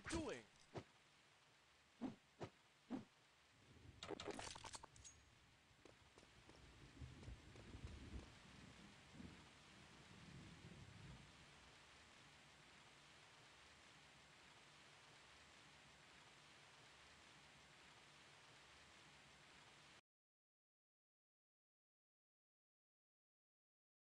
you doing?